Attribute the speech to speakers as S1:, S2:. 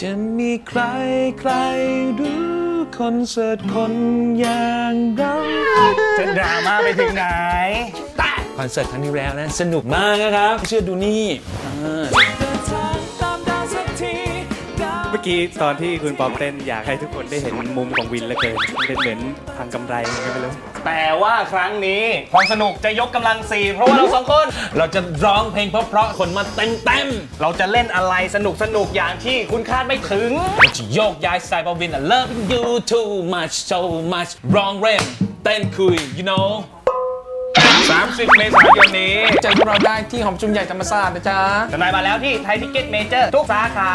S1: จะมีใครใครรู้คอนเสิร์ตคนอย่างเรา
S2: จะดราม่าไปถึงไหน
S1: แต่คอนเสิร์ตครั้งที่แล้วนะ สนุกมากนะครับ เชื่อดูนี่อ่า
S3: เมื่อกี้ตอนที่คุณปอมเต้นอยากให้ทุกคนได้เห็นมุมของวินเหลือเกินเป็นเหมือนทางกำไรยังไงไม่รู้
S2: แต่ว่าครั้งนี้ความสนุกจะยกกำลังสี่เพราะว่าเราสองคน
S1: เราจะร้องเพลงเพราะๆคนมาเต็มเต็ม
S2: เราจะเล่นอะไรสนุกสนุกๆอย่างที่คุณคาดไม่ถึง
S1: ๆเราจะโยกย้ายสไตล์ปวิน I love you too much so much ร้องเล่นเต้นคุย you know
S2: 30 เมษายนนี้
S1: เจอพวกเราได้ที่หอประชุมใหญ่ธรรมศาสตร์นะจ๊ะ
S2: จำหน่ายบัตรแล้วที่ Thai Ticket Major ทุกสาขา